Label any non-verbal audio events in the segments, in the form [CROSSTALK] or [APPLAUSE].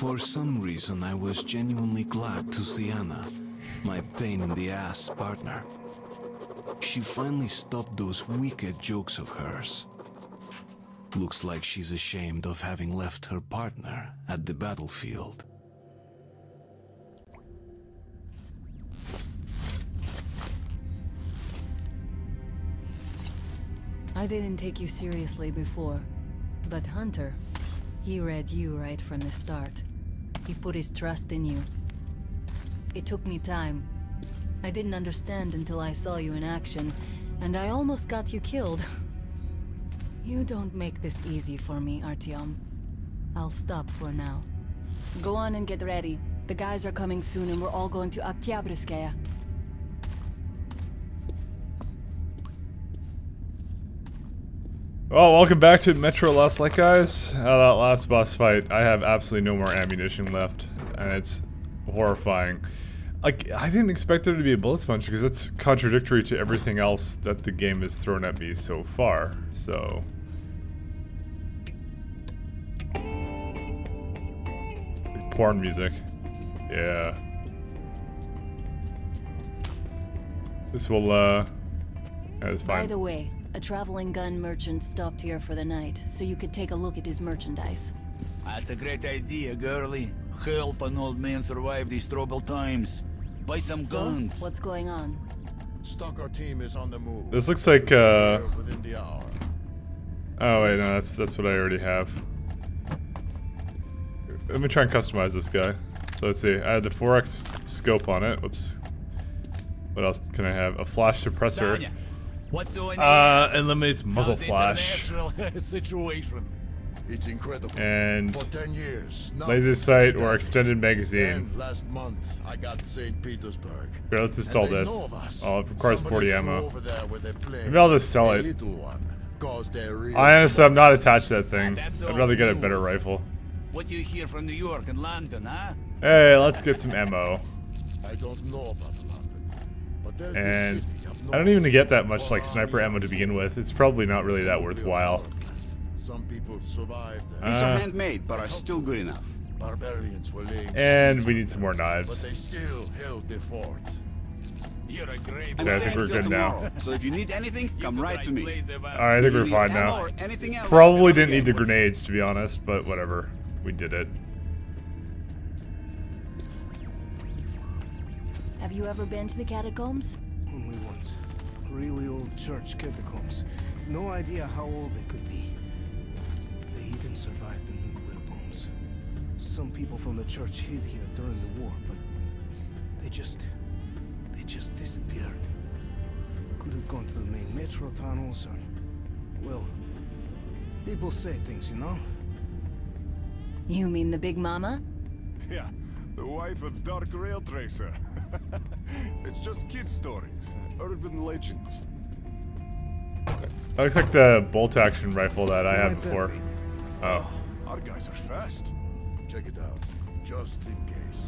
For some reason, I was genuinely glad to see Anna, my pain in the ass partner. She finally stopped those wicked jokes of hers. Looks like she's ashamed of having left her partner at the battlefield. I didn't take you seriously before, but Hunter, he read you right from the start. He put his trust in you. It took me time. I didn't understand until I saw you in action, and I almost got you killed. [LAUGHS] you don't make this easy for me, Artyom. I'll stop for now. Go on and get ready. The guys are coming soon and we're all going to Oktyabrskaya. Well, welcome back to Metro Last Light, guys. Uh, that last boss fight, I have absolutely no more ammunition left, and it's horrifying. Like, I didn't expect there to be a bullet sponge, because that's contradictory to everything else that the game has thrown at me so far, so... Porn music. Yeah. This will, uh... Yeah, it's fine. By the way, a traveling gun merchant stopped here for the night, so you could take a look at his merchandise. That's a great idea, girlie. Help an old man survive these troubled times. Buy some So, guns. what's going on? Stalker team is on the move. This looks like, uh... Within the hour. Oh wait, no, that's that's what I already have. Let me try and customize this guy. So let's see, I had the 4x scope on it. Whoops. What else can I have? A flash suppressor. Tanya, what's going on? Uh, eliminates muzzle How's the flash. international [LAUGHS] situation? It's incredible. And For 10 years. laser sight or extended magazine. Then, last month, I got St. Petersburg. Here, let's And install this. know of us. Oh, it requires Somebody 40 flew ammo. Over there with a plane. Maybe I'll just sell a it. One caused a real I honestly, I'm not attached to that thing. That's I'd all rather get a better rifle. What do you hear from New York and London, huh? Hey, let's get some ammo. I don't know about London. But there's And this city up I don't even get that much like sniper ammo to begin with. It's probably not really that worthwhile. Some people survived there. These Uh, are handmade, but are still good enough. Barbarians were laying And we need some more them, But knives. they still held the fort. You're a great Yeah, I think we're good now. So if you need anything, come right to me. Alright, I think we're fine now. anything else, Probably didn't need the grenades, to be honest, but whatever. We did it. Have you ever been to the catacombs? Only once. Really old church catacombs. No idea how old they could be. They even survived the nuclear bombs. Some people from the church hid here during the war, but they just. they just disappeared. Could have gone to the main metro tunnels or. well. People say things, you know? You mean the Big Mama? [LAUGHS] Yeah, the wife of Dark Rail Tracer. [LAUGHS] it's just kid stories, urban legends. That looks like the bolt action rifle that I had before. be? Oh. Our guys are fast. Check it out. Just in case.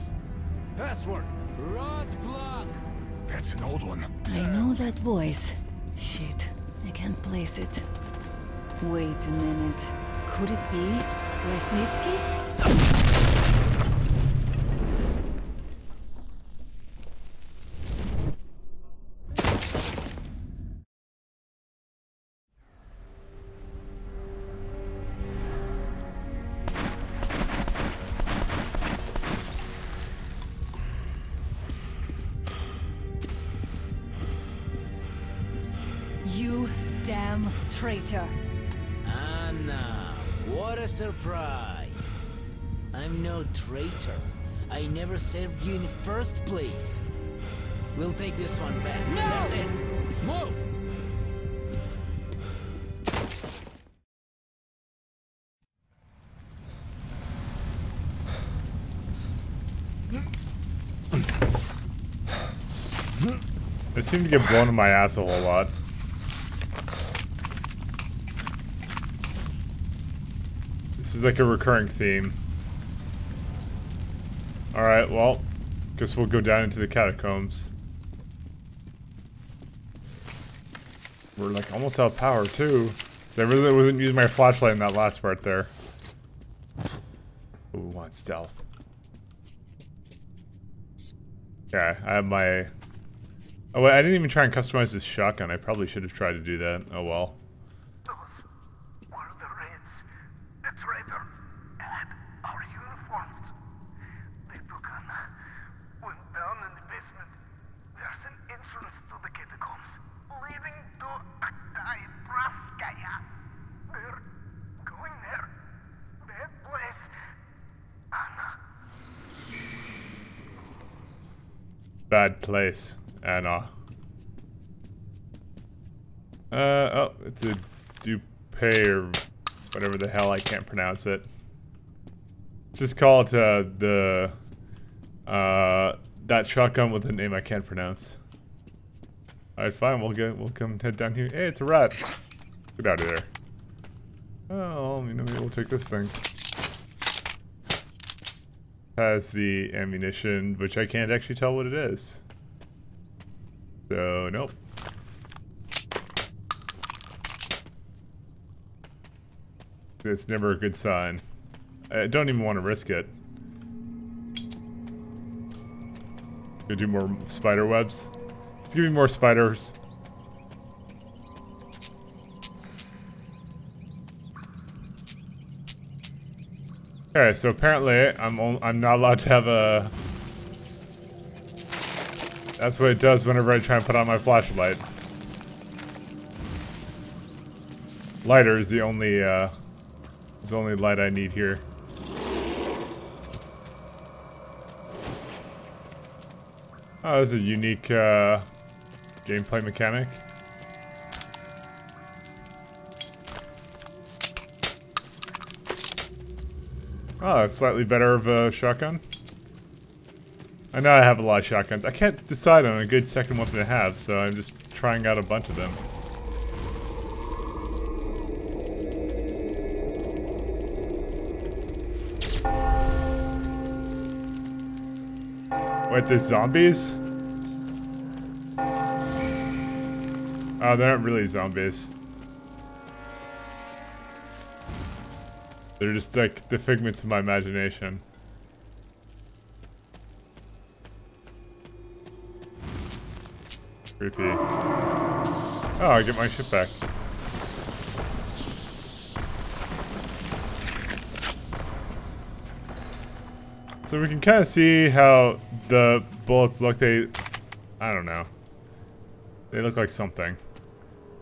Password! Rod block! That's an old one. I know that voice. Shit, I can't place it. Wait a minute. Could it be Lesnitsky? Traitor. Anna, what a surprise. I'm no traitor. I never served you in the first place. We'll take this one back. No! That's it. Move! I seem to get blown in my ass a whole lot. Is like a recurring theme. Alright, well, guess we'll go down into the catacombs. We're like almost out of power too. I really wasn't using my flashlight in that last part there. Ooh, want stealth. Yeah, I have my... Oh, wait, I didn't even try and customize this shotgun. I probably should have tried to do that. Oh, well. Those were the Reds. The traitor had our uniforms. They took Anna, went down in the basement. There's an entrance to the catacombs leading to Aktai Praskaya. They're going there. That place. Anna. Bad place. Anna. Uh, oh, it's a Dupay or whatever the hell, I can't pronounce it. Just call it, uh, the, uh, that shotgun with a name I can't pronounce. Alright, fine, we'll get, we'll come head down here. Hey, it's a rat! Get out of there. Oh, you know, maybe we'll take this thing. Has the ammunition, which I can't actually tell what it is. So, nope. It's never a good sign. I don't even want to risk it. Gonna do more spider webs. Just give me more spiders. Okay, so apparently I'm I'm not allowed to have a. That's what it does whenever I try and put on my flashlight. Lighter is the only uh, is the only light I need here. Oh, this is a unique uh, gameplay mechanic. Oh, it's slightly better of a shotgun. I know I have a lot of shotguns. I can't decide on a good second weapon to have, so I'm just trying out a bunch of them. Wait, there's zombies? Oh, they're not really zombies. They're just like the figments of my imagination. Creepy. Oh, I get my shit back. So we can kind of see how the bullets look. They, I don't know. They look like something.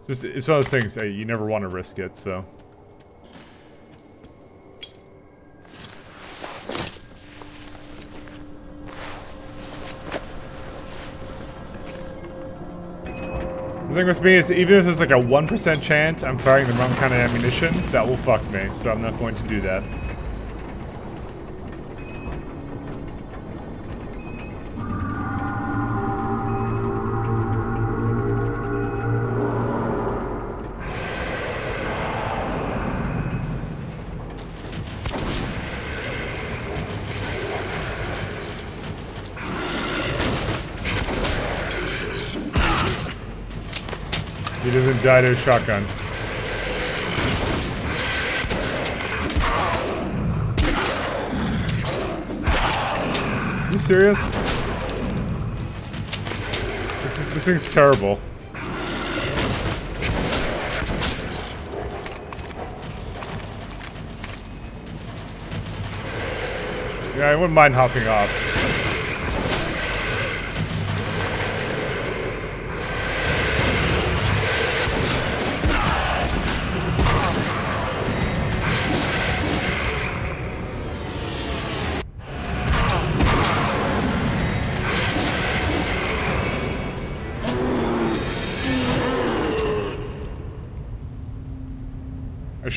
Just, it's one of those things, hey, you never want to risk it, so. The thing with me is, even if there's like a 1% chance I'm firing the wrong kind of ammunition, that will fuck me, so I'm not going to do that. A shotgun. you serious? This, is, this thing's terrible. Yeah, I wouldn't mind hopping off.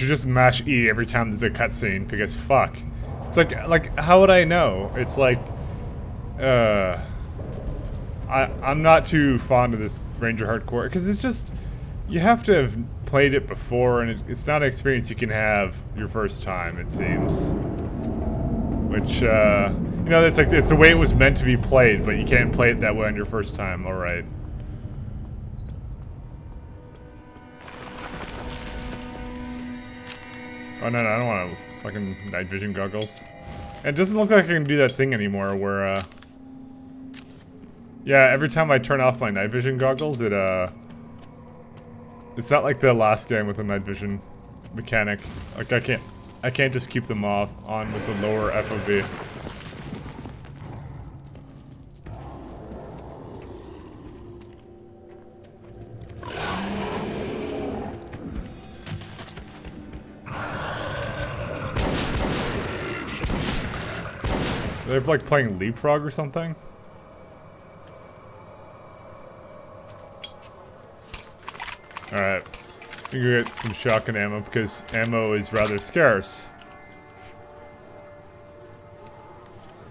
Should just mash E every time there's a cutscene because fuck. It's like like how would I know? It's like uh I I'm not too fond of this Ranger Hardcore because it's just you have to have played it before and it, it's not an experience you can have your first time it seems. Which uh you know it's like it's the way it was meant to be played, but you can't play it that way on your first time. All right. Oh no, no, I don't want to fucking night vision goggles. It doesn't look like I can do that thing anymore where, uh... Yeah, every time I turn off my night vision goggles, it, uh... It's not like the last game with the night vision mechanic. Like, I can't... I can't just keep them off on with the lower FOV. They're like playing leapfrog or something. Alright. We can get some shotgun ammo because ammo is rather scarce.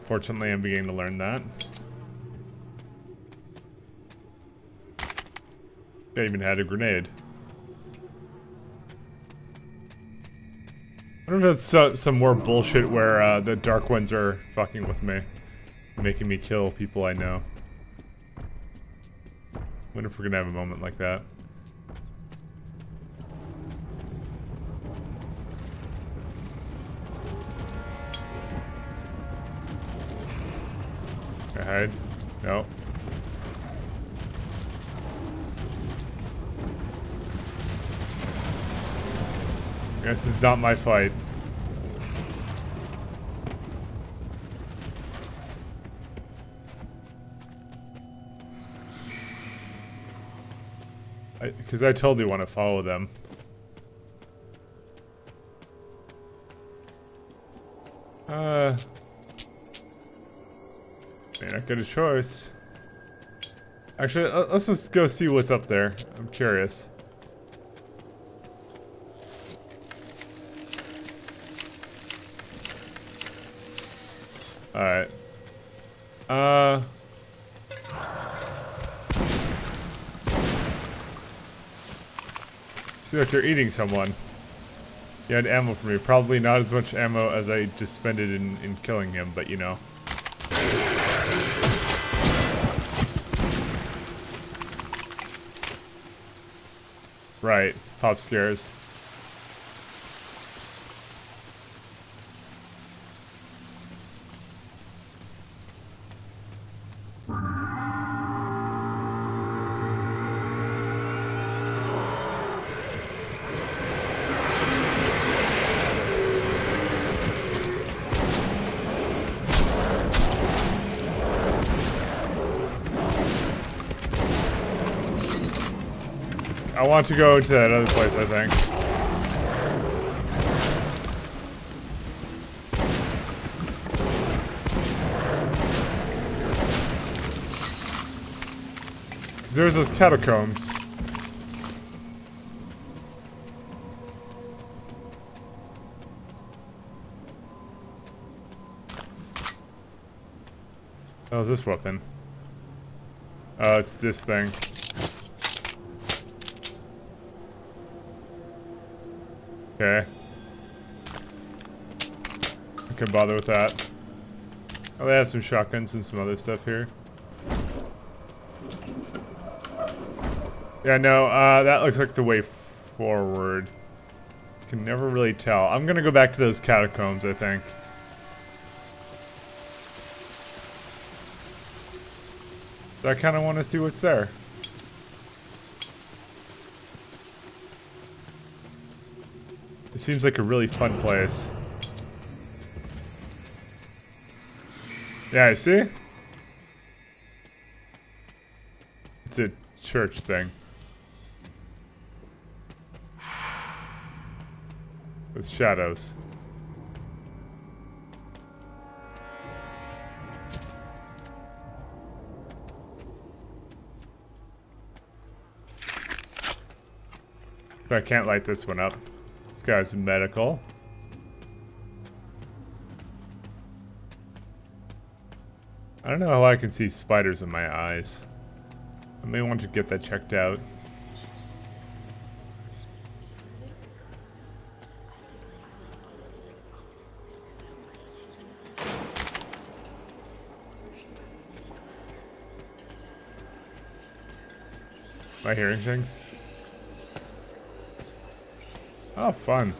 Fortunately, I'm beginning to learn that. I even had a grenade. Wonder if it's uh, some more bullshit where uh, the Dark Ones are fucking with me. Making me kill people I know. wonder if we're gonna have a moment like that. I hide? No. This is not my fight. Because I, I totally want to follow them. Uh... May not get a choice. Actually, let's just go see what's up there. I'm curious. You're eating someone. You had ammo for me. Probably not as much ammo as I just spent it in, in killing him, but you know. Right. Pop scares. Want to go to that other place, I think. There's those catacombs. Oh, How's this weapon? Oh, it's this thing. Okay. I can bother with that. Oh, they have some shotguns and some other stuff here. Yeah, no, uh, that looks like the way forward. Can never really tell. I'm gonna go back to those catacombs, I think. I kind of want to see what's there. Seems like a really fun place. Yeah, I see? It's a church thing. With shadows. I can't light this one up. This guy's medical. I don't know how I can see spiders in my eyes. I may want to get that checked out. Am I hearing things? Oh, fun.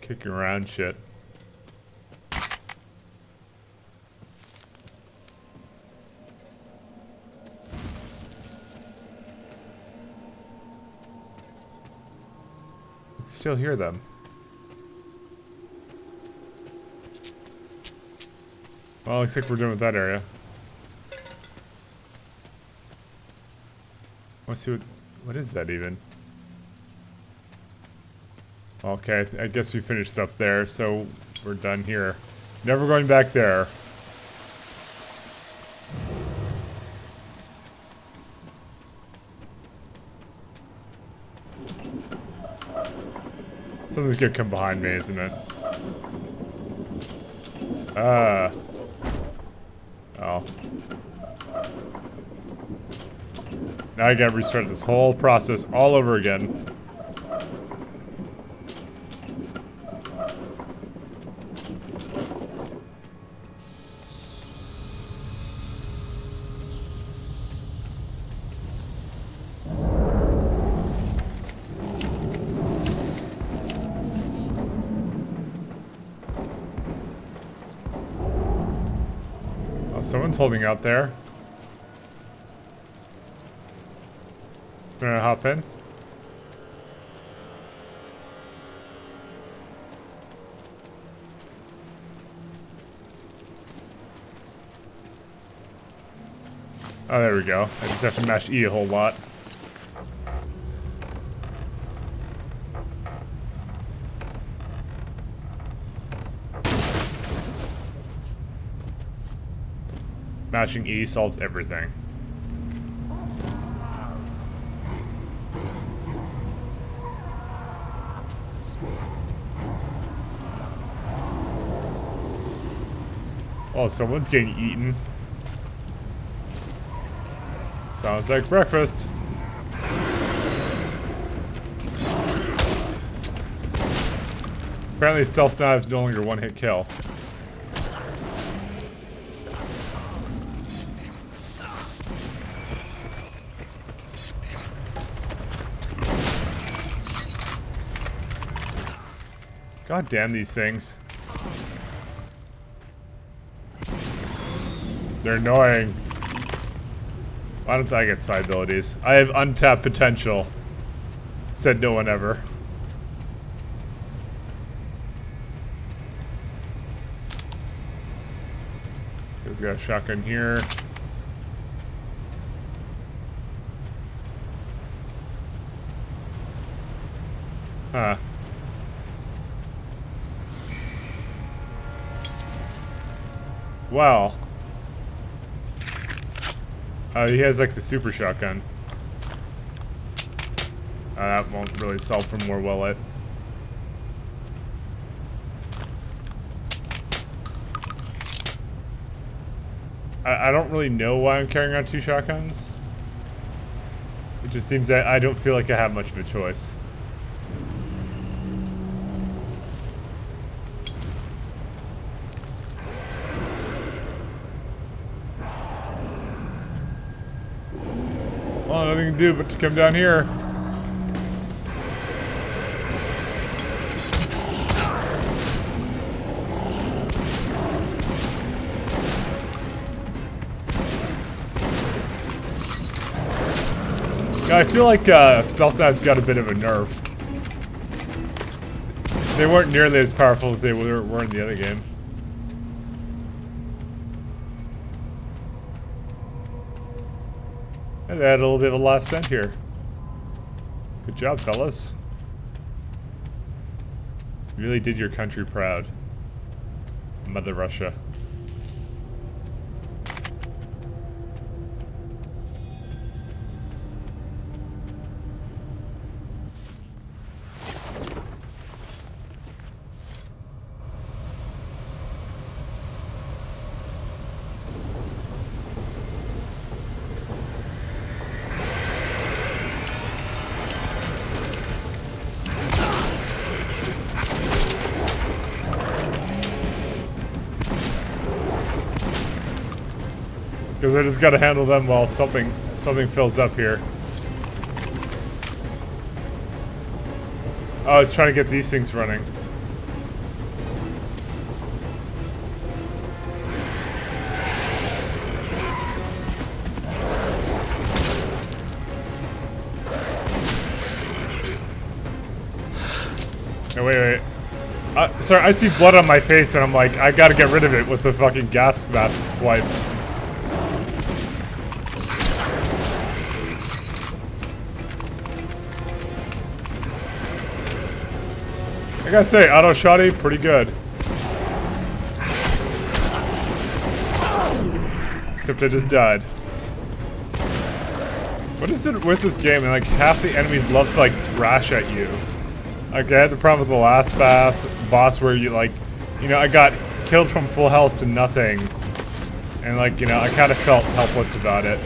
Kicking around shit. Still hear them. Well, looks like we're done with that area. Let's see what what is that even? Okay, I guess we finished up there, so we're done here. Never going back there. Something's gonna come behind me, isn't it? Ah. Oh. Now I gotta restart this whole process all over again. Holding out there. Gonna hop in? Oh, there we go. I just have to mash E a whole lot. Mashing E solves everything. Oh, someone's getting eaten. Sounds like breakfast. Apparently stealth knives no longer one hit kill. God damn these things. They're annoying. Why don't I get side abilities? I have untapped potential. Said no one ever. He's got a shotgun here. Huh. Well. Uh, he has like the super shotgun. Uh, that won't really sell for more, will it? I, I don't really know why I'm carrying on two shotguns. It just seems that I don't feel like I have much of a choice. Well, nothing to do but to come down here. I feel like uh, Stealth Knives got a bit of a nerf. They weren't nearly as powerful as they were in the other game. Had a little bit of a last cent here. Good job, fellas. You really did your country proud. Mother Russia. I just gotta handle them while something something fills up here. Oh, it's trying to get these things running. No, wait, wait. Uh, sorry, I see blood on my face and I'm like, I gotta get rid of it with the fucking gas mask swipe. I gotta say, auto shotty, pretty good. Except I just died. What is it with this game? And like half the enemies love to like thrash at you. Like I had the problem with the last boss, boss where you like, you know, I got killed from full health to nothing, and like you know, I kind of felt helpless about it.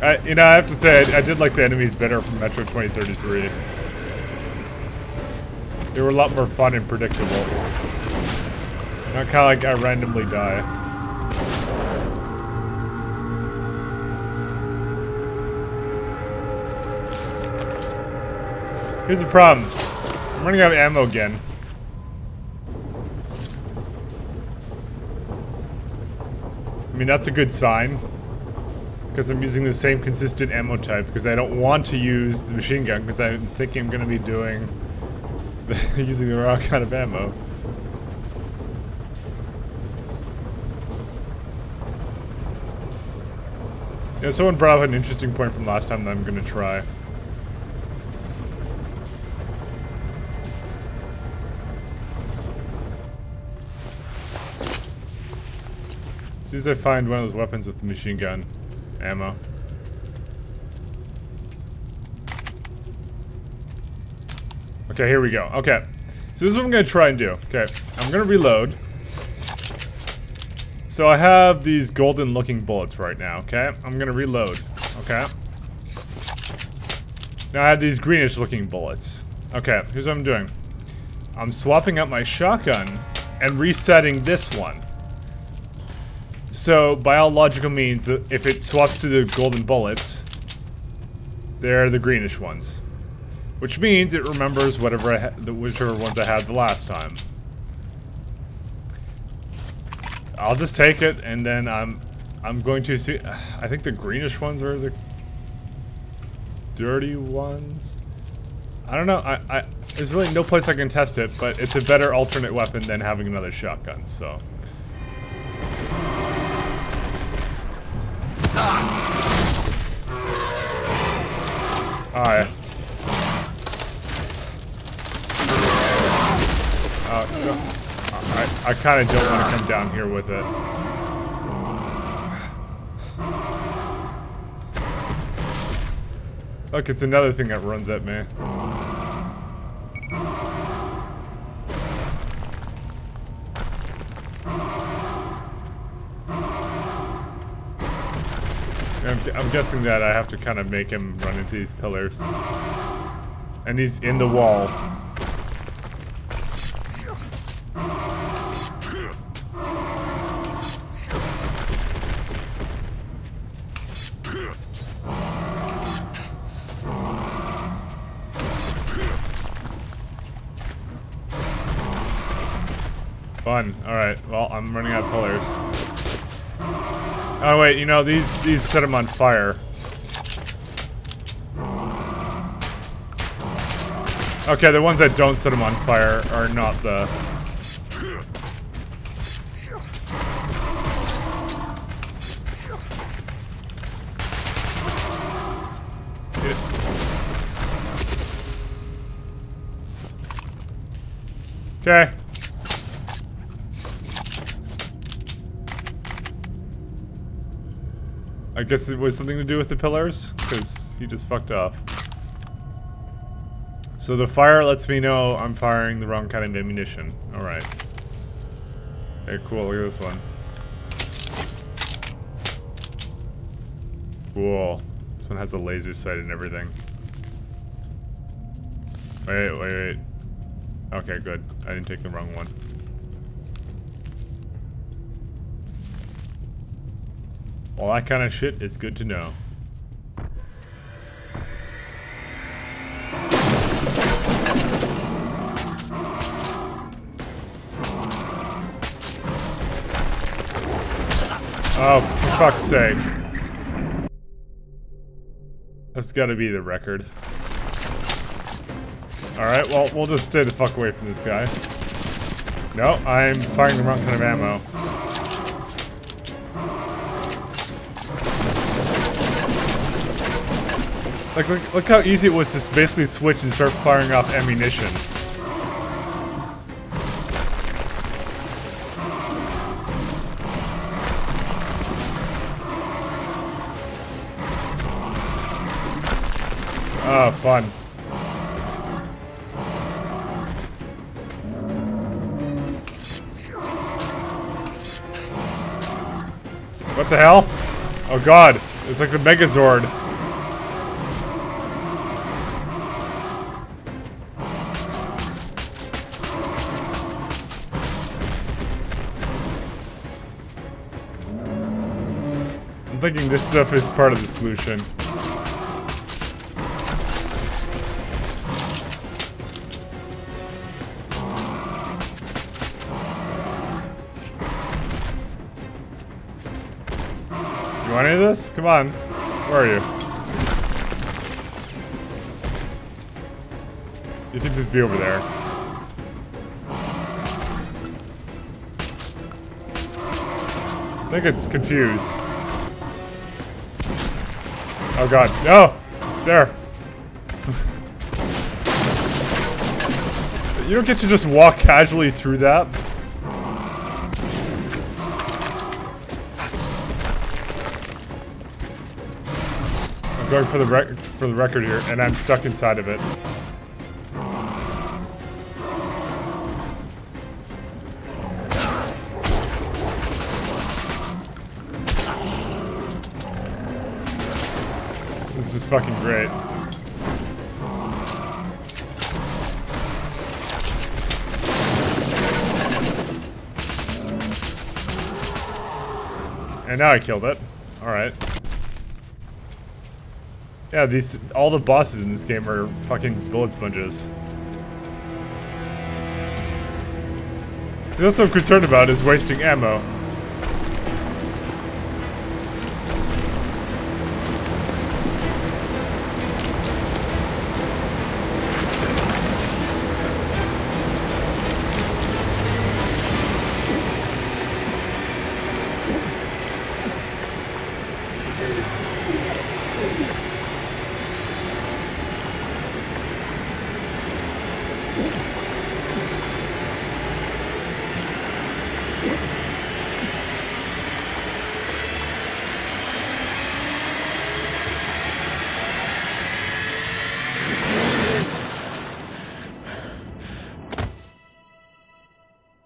I, you know, I have to say, I, I did like the enemies better from Metro 2033. They were a lot more fun and predictable. Not kind of like I randomly die. Here's the problem. I'm running out of ammo again. I mean, that's a good sign. Because I'm using the same consistent ammo type. Because I don't want to use the machine gun. Because I'm thinking I'm going to be doing... [LAUGHS] using the wrong kind of ammo. Yeah, someone brought up an interesting point from last time that I'm to try. As soon as I find one of those weapons with the machine gun ammo. Okay, here we go. Okay. So this is what I'm going to try and do. Okay, I'm going to reload. So I have these golden looking bullets right now, okay? I'm going to reload, okay? Now I have these greenish looking bullets. Okay, here's what I'm doing. I'm swapping out my shotgun and resetting this one. So, by all logical means, if it swaps to the golden bullets, they're the greenish ones. Which means it remembers whatever I whichever ones I had the last time. I'll just take it, and then I'm I'm going to see. I think the greenish ones are the dirty ones. I don't know. I, I there's really no place I can test it, but it's a better alternate weapon than having another shotgun. So. Alright. Uh, I, I kind of don't want to come down here with it. Look, it's another thing that runs at me. I'm, I'm guessing that I have to kind of make him run into these pillars. And he's in the wall. Oh wait, you know, these these set them on fire. Okay, the ones that don't set them on fire are not the... Okay. I guess it was something to do with the pillars, because he just fucked off. So the fire lets me know I'm firing the wrong kind of ammunition. Alright. Hey, cool, look at this one. Cool. This one has a laser sight and everything. Wait, wait, wait. Okay, good. I didn't take the wrong one. All that kind of shit is good to know. Oh, for fuck's sake. That's gotta be the record. Alright, well, we'll just stay the fuck away from this guy. No, I'm firing the wrong kind of ammo. Like, look, look how easy it was to basically switch and start firing off ammunition. Oh, fun. What the hell? Oh god, it's like the Megazord. Thinking this stuff is part of the solution. You want any of this? Come on. Where are you? You can just be over there. I think it's confused. Oh god, no! It's there. you don't get to just walk casually through that. I'm going for the for the record here, and I'm stuck inside of it. Fucking great. And now I killed it. Alright. Yeah, these all the bosses in this game are fucking bullet sponges. The other I'm concerned about is wasting ammo.